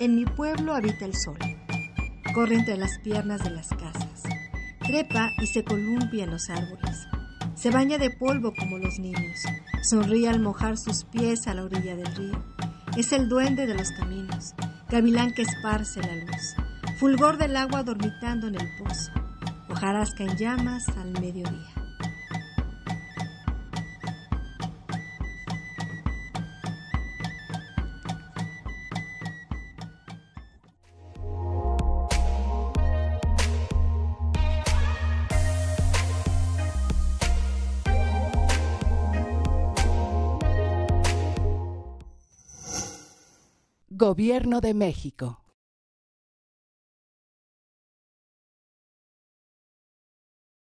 En mi pueblo habita el sol. Corre entre las piernas de las casas. Trepa y se columpia en los árboles. Se baña de polvo como los niños. Sonríe al mojar sus pies a la orilla del río. Es el duende de los caminos, gavilán que esparce la luz. Fulgor del agua dormitando en el pozo. Hojarasca en llamas al mediodía. Gobierno de México.